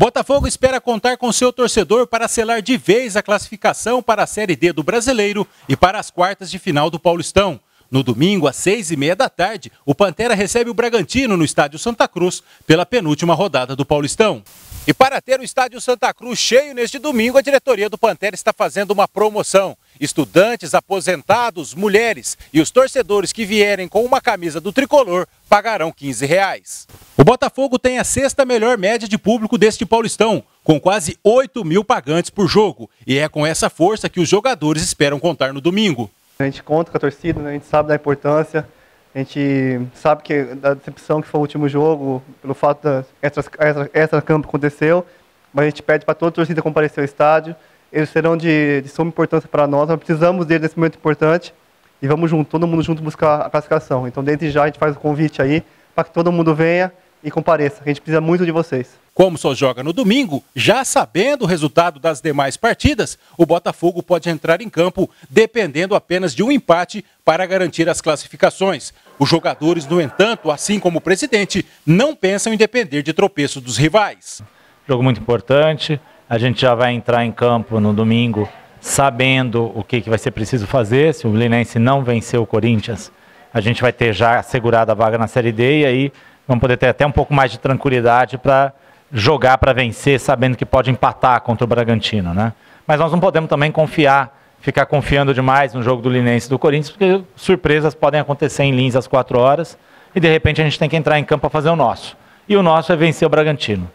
Botafogo espera contar com seu torcedor para selar de vez a classificação para a Série D do Brasileiro e para as quartas de final do Paulistão. No domingo, às seis e meia da tarde, o Pantera recebe o Bragantino no Estádio Santa Cruz pela penúltima rodada do Paulistão. E para ter o Estádio Santa Cruz cheio neste domingo, a diretoria do Pantera está fazendo uma promoção. Estudantes, aposentados, mulheres e os torcedores que vierem com uma camisa do tricolor pagarão 15 reais. O Botafogo tem a sexta melhor média de público deste Paulistão, com quase 8 mil pagantes por jogo. E é com essa força que os jogadores esperam contar no domingo. A gente conta com a torcida, né? a gente sabe da importância, a gente sabe que da decepção que foi o último jogo, pelo fato da extra, extra, aconteceu, mas a gente pede para toda a torcida comparecer ao estádio. Eles serão de, de suma importância para nós, nós precisamos deles nesse momento importante e vamos junto, todo mundo junto buscar a classificação. Então, desde já a gente faz o convite aí para que todo mundo venha e compareça. A gente precisa muito de vocês. Como só joga no domingo, já sabendo o resultado das demais partidas, o Botafogo pode entrar em campo dependendo apenas de um empate para garantir as classificações. Os jogadores, no entanto, assim como o presidente, não pensam em depender de tropeço dos rivais. Jogo muito importante. A gente já vai entrar em campo no domingo sabendo o que, que vai ser preciso fazer. Se o Linense não vencer o Corinthians, a gente vai ter já assegurado a vaga na Série D e aí vamos poder ter até um pouco mais de tranquilidade para jogar para vencer, sabendo que pode empatar contra o Bragantino, né? Mas nós não podemos também confiar, ficar confiando demais no jogo do Linense e do Corinthians, porque surpresas podem acontecer em Lins às quatro horas e de repente a gente tem que entrar em campo para fazer o nosso. E o nosso é vencer o Bragantino.